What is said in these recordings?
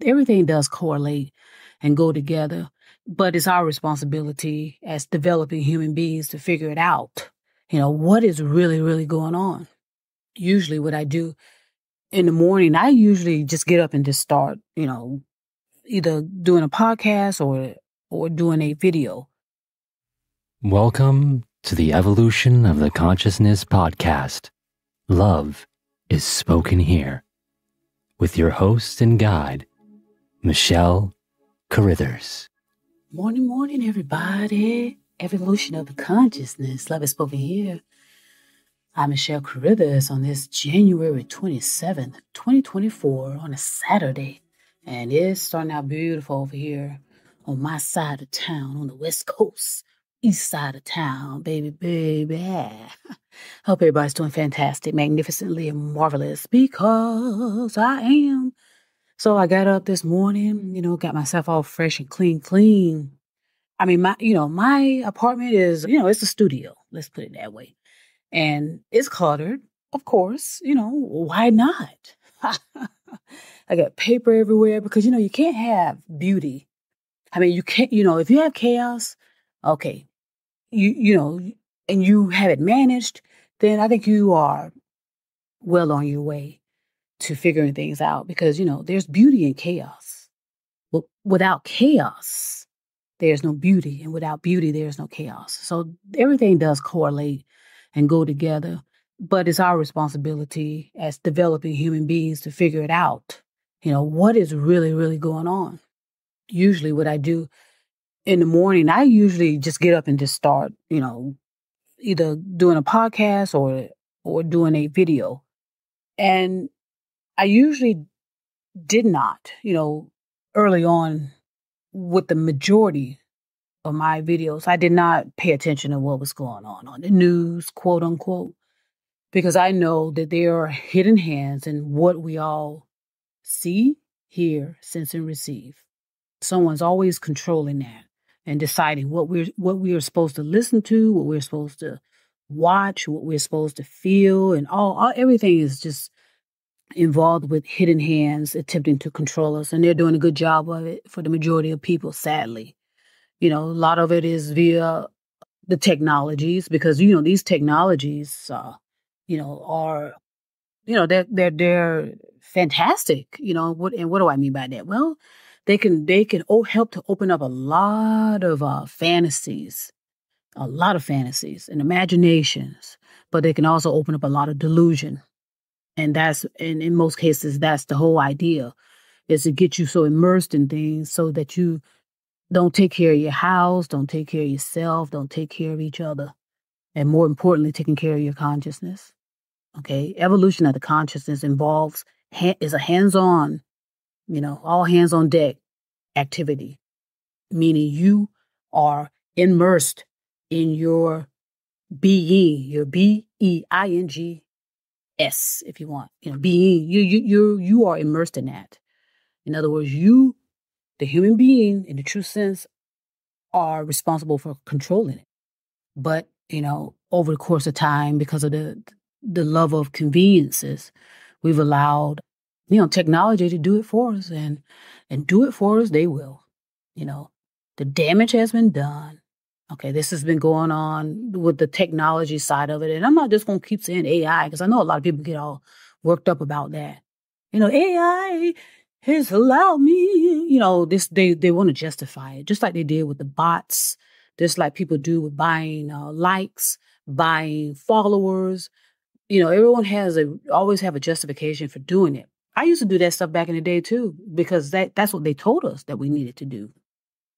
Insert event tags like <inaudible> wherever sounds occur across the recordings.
everything does correlate and go together, but it's our responsibility as developing human beings to figure it out. You know, what is really, really going on? Usually, what I do in the morning, I usually just get up and just start, you know, either doing a podcast or or doing a video. Welcome to the Evolution of the Consciousness podcast. Love is spoken here with your host and guide, Michelle Carruthers. Morning, morning, everybody. Evolution of the consciousness. Love is spoken here. I'm Michelle Carruthers on this January 27th, 2024, on a Saturday. And it's starting out beautiful over here on my side of town, on the West Coast, east side of town, baby, baby. <laughs> Hope everybody's doing fantastic, magnificently, and marvelous because I am. So I got up this morning, you know, got myself all fresh and clean, clean. I mean, my, you know, my apartment is, you know, it's a studio. Let's put it that way. And it's cluttered, of course. You know, why not? <laughs> I got paper everywhere because, you know, you can't have beauty. I mean, you can't, you know, if you have chaos, okay, you, you know, and you have it managed, then I think you are well on your way to figuring things out because, you know, there's beauty in chaos. Well, without chaos, there's no beauty. And without beauty, there's no chaos. So everything does correlate and go together. But it's our responsibility as developing human beings to figure it out. You know, what is really, really going on? Usually, what I do in the morning, I usually just get up and just start, you know, either doing a podcast or or doing a video. And I usually did not, you know, early on with the majority of my videos, I did not pay attention to what was going on on the news, quote unquote, because I know that there are hidden hands in what we all see, hear, sense, and receive. Someone's always controlling that and deciding what we're what we are supposed to listen to, what we're supposed to watch, what we're supposed to feel, and all, all everything is just involved with hidden hands attempting to control us, and they're doing a good job of it for the majority of people. Sadly, you know, a lot of it is via the technologies because you know these technologies, uh, you know, are you know they're they're they're fantastic. You know what? And what do I mean by that? Well, they can they can oh, help to open up a lot of uh, fantasies, a lot of fantasies and imaginations, but they can also open up a lot of delusion. And that's and in most cases that's the whole idea is to get you so immersed in things so that you don't take care of your house, don't take care of yourself, don't take care of each other. And more importantly, taking care of your consciousness. Okay. Evolution of the consciousness involves, is a hands on you know, all hands on deck activity, meaning you are immersed in your being, your B E I N G S, if you want, you know, being. You you you you are immersed in that. In other words, you, the human being, in the true sense, are responsible for controlling it. But you know, over the course of time, because of the the love of conveniences, we've allowed you know, technology to do it for us and and do it for us they will. You know, the damage has been done. Okay, this has been going on with the technology side of it. And I'm not just going to keep saying AI because I know a lot of people get all worked up about that. You know, AI has allowed me, you know, this they they want to justify it just like they did with the bots, just like people do with buying uh, likes, buying followers. You know, everyone has a always have a justification for doing it. I used to do that stuff back in the day too, because that that's what they told us that we needed to do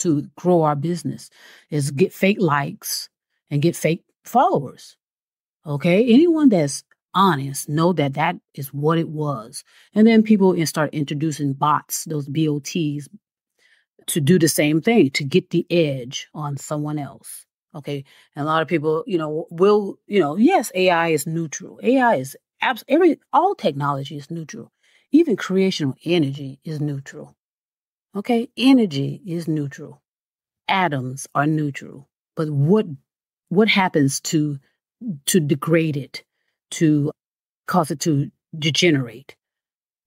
to grow our business is get fake likes and get fake followers. Okay, anyone that's honest know that that is what it was, and then people start introducing bots, those BOTs, to do the same thing to get the edge on someone else. Okay, and a lot of people, you know, will you know, yes, AI is neutral. AI is abs- every all technology is neutral. Even creational energy is neutral. Okay? Energy is neutral. Atoms are neutral. But what what happens to to degrade it, to cause it to degenerate?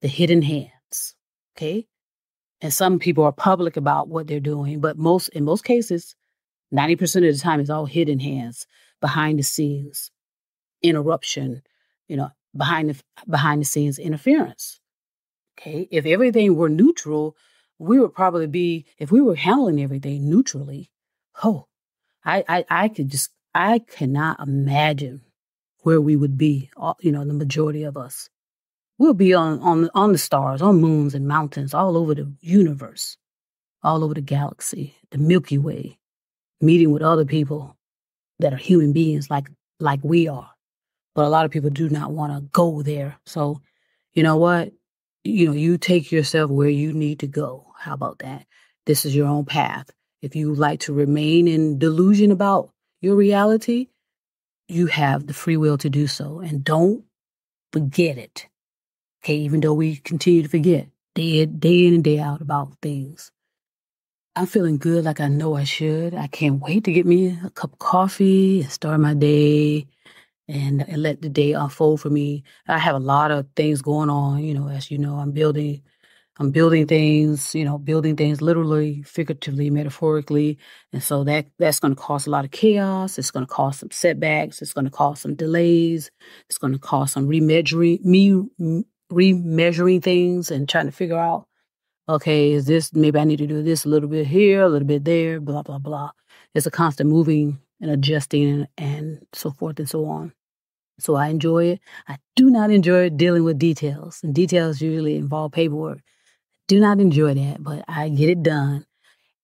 The hidden hands. Okay? And some people are public about what they're doing, but most in most cases, 90% of the time it's all hidden hands, behind the scenes, interruption, you know, behind the behind the scenes interference. Okay. If everything were neutral, we would probably be, if we were handling everything neutrally, oh, I I, I could just I cannot imagine where we would be, All, you know, the majority of us. We'll be on, on, on the stars, on moons and mountains, all over the universe, all over the galaxy, the Milky Way, meeting with other people that are human beings like, like we are. But a lot of people do not want to go there. So, you know what? You know, you take yourself where you need to go. How about that? This is your own path. If you like to remain in delusion about your reality, you have the free will to do so. And don't forget it. Okay, even though we continue to forget day, day in and day out about things. I'm feeling good like I know I should. I can't wait to get me a cup of coffee and start my day and, let the day unfold for me. I have a lot of things going on, you know, as you know, I'm building I'm building things, you know, building things literally, figuratively, metaphorically. And so that that's going to cause a lot of chaos. It's going to cause some setbacks. It's going to cause some delays. It's going to cause some remeasuring me remeasuring things and trying to figure out, okay, is this maybe I need to do this a little bit here, a little bit there, blah blah blah. It's a constant moving and adjusting and so forth and so on. So I enjoy it. I do not enjoy dealing with details, and details usually involve paperwork do not enjoy that, but I get it done.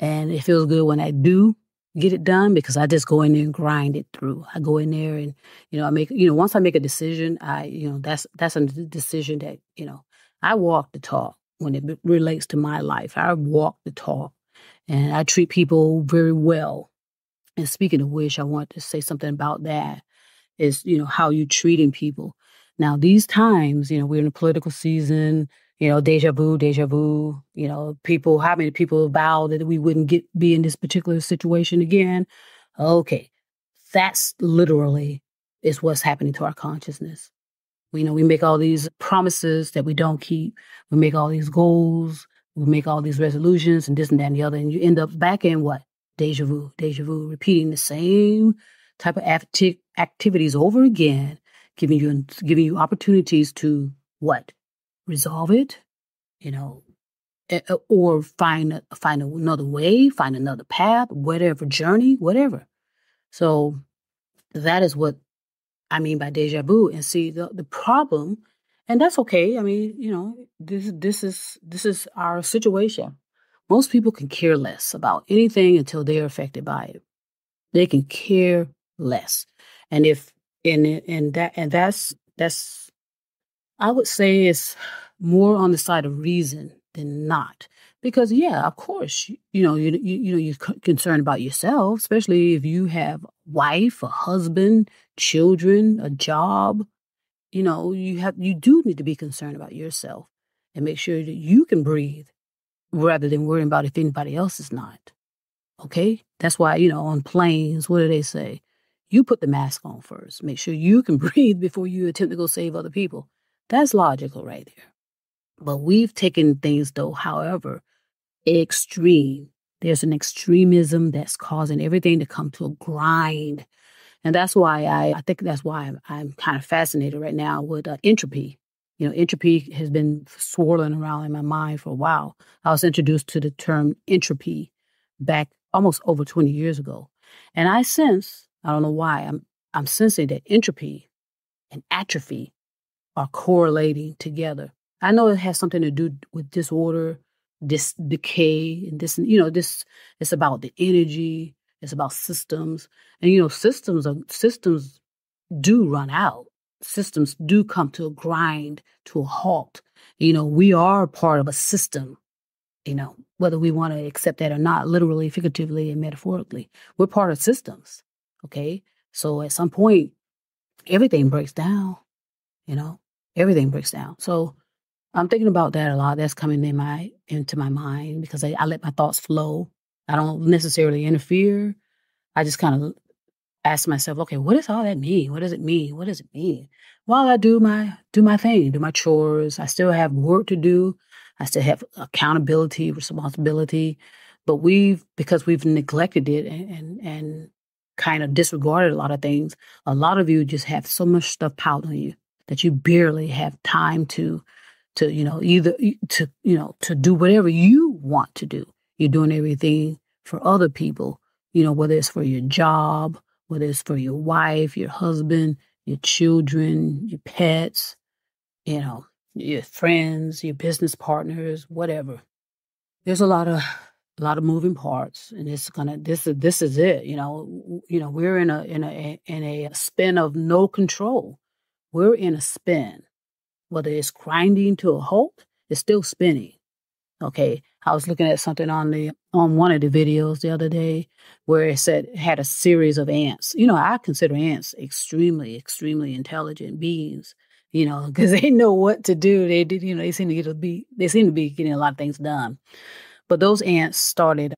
And it feels good when I do get it done because I just go in there and grind it through. I go in there and, you know, I make, you know, once I make a decision, I, you know, that's, that's a decision that, you know, I walk the talk when it relates to my life. I walk the talk and I treat people very well. And speaking of which, I want to say something about that is, you know, how you treating people. Now, these times, you know, we're in a political season you know, deja vu, deja vu. You know, people, how many people vowed that we wouldn't get be in this particular situation again? Okay, that's literally is what's happening to our consciousness. We know we make all these promises that we don't keep. We make all these goals. We make all these resolutions and this and that and the other, and you end up back in what deja vu, deja vu, repeating the same type of acti- activities over again, giving you giving you opportunities to what resolve it, you know, or find find another way, find another path, whatever journey, whatever. So that is what I mean by deja vu. And see the the problem, and that's okay. I mean, you know, this this is this is our situation. Most people can care less about anything until they are affected by it. They can care less, and if and and that and that's that's I would say it's more on the side of reason than not. Because yeah, of course, you know, you you, you know, you're concerned about yourself, especially if you have wife, a husband, children, a job. You know, you have you do need to be concerned about yourself and make sure that you can breathe rather than worrying about if anybody else is not. Okay? That's why, you know, on planes, what do they say? You put the mask on first. Make sure you can <laughs> breathe before you attempt to go save other people. That's logical right there. But we've taken things, though, however, extreme. There's an extremism that's causing everything to come to a grind. And that's why I, I think that's why I'm, I'm kind of fascinated right now with uh, entropy. You know, entropy has been swirling around in my mind for a while. I was introduced to the term entropy back almost over 20 years ago. And I sense, I don't know why, I'm, I'm sensing that entropy and atrophy are correlating together. I know it has something to do with disorder, this decay, and this, you know, this it's about the energy, it's about systems. And you know, systems are systems do run out. Systems do come to a grind, to a halt. You know, we are part of a system, you know, whether we want to accept that or not, literally, figuratively, and metaphorically. We're part of systems. Okay. So at some point, everything breaks down, you know everything breaks down. So I'm thinking about that a lot. That's coming in my into my mind because I, I let my thoughts flow. I don't necessarily interfere. I just kind of ask myself, okay, what does all that mean? What does it mean? What does it mean? While I do my do my thing, do my chores, I still have work to do. I still have accountability, responsibility, but we've because we've neglected it and and, and kind of disregarded a lot of things. A lot of you just have so much stuff piled on you that you barely have time to to you know either to you know to do whatever you want to do. You're doing everything for other people, you know, whether it's for your job, whether it's for your wife, your husband, your children, your pets, you know, your friends, your business partners, whatever. There's a lot of a lot of moving parts, and it's gonna this is this is it. You know, you know we're in a in a in a spin of no control. We're in a spin, whether it's grinding to a halt, it's still spinning. Okay, I was looking at something on the on one of the videos the other day where it said it had a series of ants. You know, I consider ants extremely, extremely intelligent beings you know, because <laughs> they know what to do. They did, you know, they seem to get to be, they seem to be getting a lot of things done. But those ants started,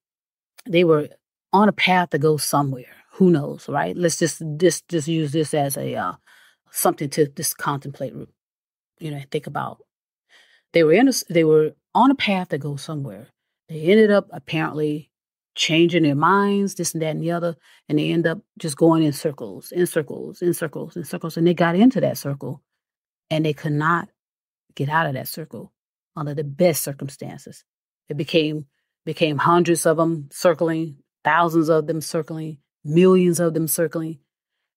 they were on a path to go somewhere. Who knows, right? Let's just just just use this as a uh, something to just contemplate, you know, think about. They were in a, they were on a path to go somewhere. They ended up apparently changing their minds, this and that and the other, and they end up just going in circles, in circles, in circles, in circles, and they got into that circle and they could not get out of that circle under the best circumstances. It became became hundreds of them circling, thousands of them circling, millions of them circling,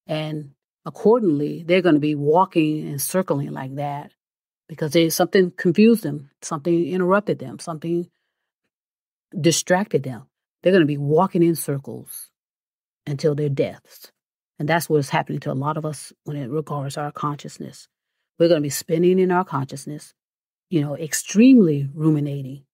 and accordingly, they're going to be walking and circling like that because they something confused them, something interrupted them, something distracted them. They're going to be walking in circles until their deaths. And that's what's happening to a lot of us when it regards our consciousness. We're going to be spinning in our consciousness, you know, extremely ruminating,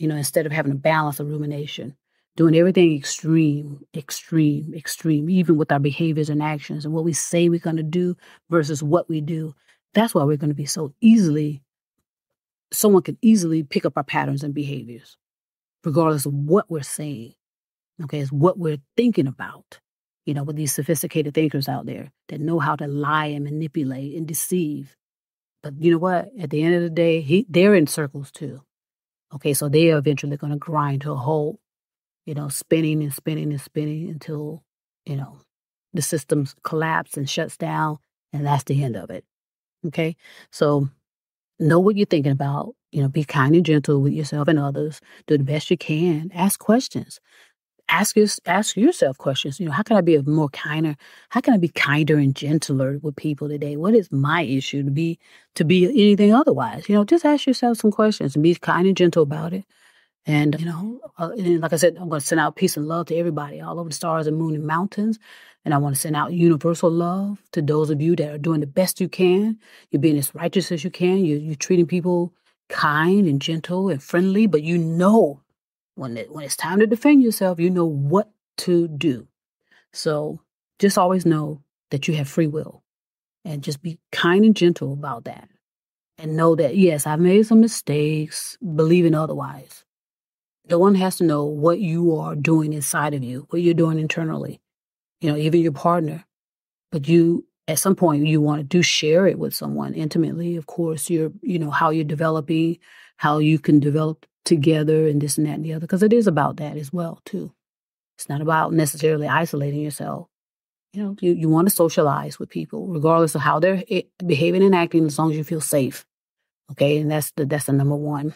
you know, instead of having a balance of rumination, doing everything extreme, extreme, extreme, even with our behaviors and actions and what we say we're going to do versus what we do. That's why we're going to be so easily, someone can easily pick up our patterns and behaviors, regardless of what we're saying. Okay, it's what we're thinking about, you know, with these sophisticated thinkers out there that know how to lie and manipulate and deceive but you know what? At the end of the day, he they're in circles too. Okay, so they are eventually going to grind to a halt, you know, spinning and spinning and spinning until, you know, the systems collapse and shuts down, and that's the end of it. Okay, so know what you're thinking about. You know, be kind and gentle with yourself and others. Do the best you can. Ask questions ask your, ask yourself questions. You know, how can I be a more kinder? How can I be kinder and gentler with people today? What is my issue to be to be anything otherwise? You know, just ask yourself some questions and be kind and gentle about it. And you know, uh, and like I said, I'm going to send out peace and love to everybody all over the stars and moon and mountains. And I want to send out universal love to those of you that are doing the best you can. You're being as righteous as you can. You're, you're treating people kind and gentle and friendly, but you know when it, when it's time to defend yourself, you know what to do. So just always know that you have free will and just be kind and gentle about that. And know that, yes, I've made some mistakes, believing otherwise. No one has to know what you are doing inside of you, what you're doing internally, you know, even your partner. But you, at some point, you want to do share it with someone intimately. Of course, you're, you know, how you're developing, how you can develop together and this and that and the other, because it is about that as well, too. It's not about necessarily isolating yourself. You know, you, you want to socialize with people, regardless of how they're eh, behaving and acting, as long as you feel safe. Okay, and that's the that's the number one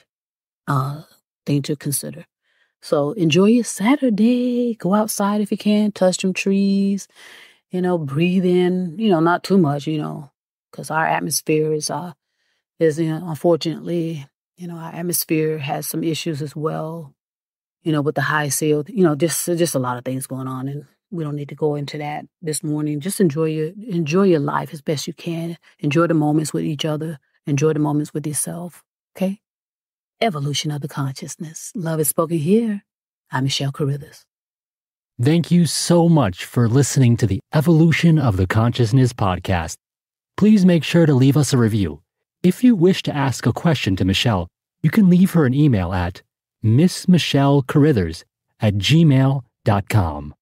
uh, thing to consider. So enjoy your Saturday. Go outside if you can. Touch some trees. You know, breathe in. You know, not too much. You know, because our atmosphere is uh is you know, unfortunately you know, our atmosphere has some issues as well, you know, with the high seal, you know, just just a lot of things going on and we don't need to go into that this morning. Just enjoy your enjoy your life as best you can. Enjoy the moments with each other. Enjoy the moments with yourself. Okay? Evolution of the consciousness. Love is spoken here. I'm Michelle Carruthers. Thank you so much for listening to the Evolution of the Consciousness podcast. Please make sure to leave us a review if you wish to ask a question to Michelle, you can leave her an email at missmichellecarithers at gmail.com.